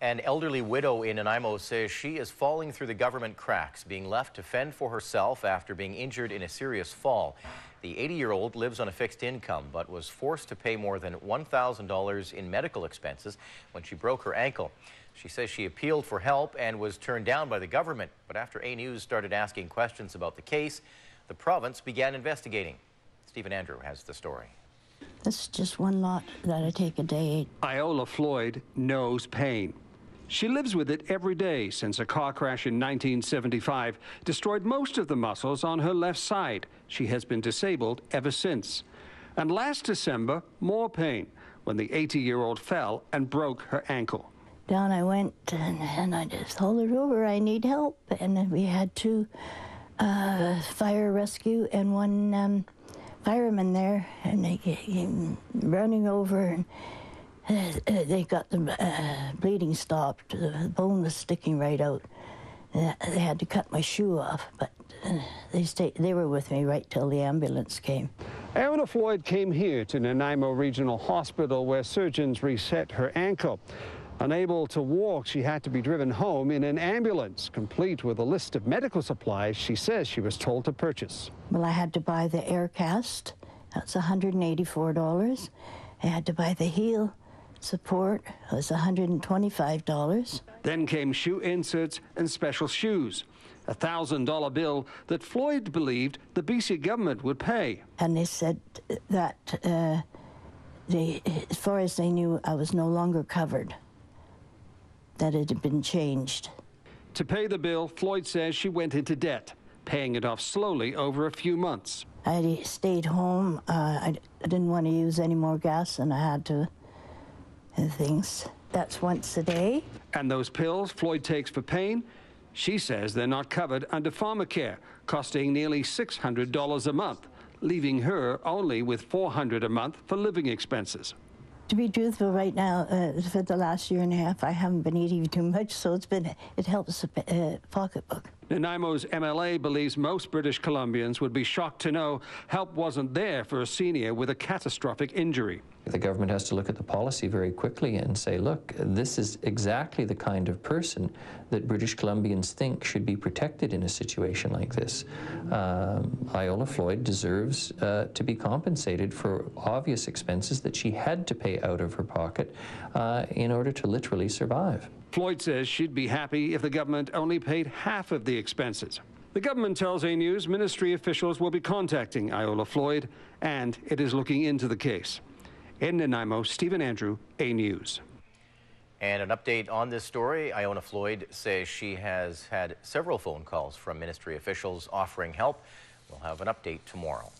An elderly widow in Nanaimo says she is falling through the government cracks, being left to fend for herself after being injured in a serious fall. The 80-year-old lives on a fixed income, but was forced to pay more than $1,000 in medical expenses when she broke her ankle. She says she appealed for help and was turned down by the government. But after A News started asking questions about the case, the province began investigating. Stephen Andrew has the story. This is just one lot that I take a day. Iola Floyd knows pain. She lives with it every day since a car crash in 1975 destroyed most of the muscles on her left side. She has been disabled ever since. And last December, more pain when the 80 year old fell and broke her ankle. Down I went and, and I just told her over, I need help. And we had two uh, fire rescue and one um, fireman there, and they came running over and they got the uh, bleeding stopped. The bone was sticking right out. Uh, they had to cut my shoe off, but uh, they stayed. They were with me right till the ambulance came. Aaron Floyd came here to Nanaimo Regional Hospital where surgeons reset her ankle. Unable to walk, she had to be driven home in an ambulance, complete with a list of medical supplies she says she was told to purchase. Well, I had to buy the air cast. That's $184. I had to buy the heel support. Was $125. Then came shoe inserts and special shoes. A $1,000 bill that Floyd believed the BC government would pay. And they said that uh, they, as far as they knew, I was no longer covered that it had been changed. To pay the bill, Floyd says she went into debt, paying it off slowly over a few months. I stayed home. Uh, I, I, didn't want to use any more gas than I had to. And things. That's once a day. And those pills Floyd takes for pain, she says they're not covered under pharmacare, costing nearly $600 a month, leaving her only with 400 a month for living expenses. To be truthful, right now, uh, for the last year and a half, I haven't been eating too much, so it's been it helps the uh, pocketbook. Nanaimo's MLA believes most British Columbians would be shocked to know help wasn't there for a senior with a catastrophic injury. The government has to look at the policy very quickly and say, look, this is exactly the kind of person that British Columbians think should be protected in a situation like this. Um, Iola Floyd deserves uh, to be compensated for obvious expenses that she had to pay out of her pocket uh, in order to literally survive. Floyd says she'd be happy if the government only paid half of the expenses. The government tells A News ministry officials will be contacting Iola Floyd and it is looking into the case. In Nanaimo, Stephen Andrew, A News. And an update on this story, Iola Floyd says she has had several phone calls from ministry officials offering help. We'll have an update tomorrow.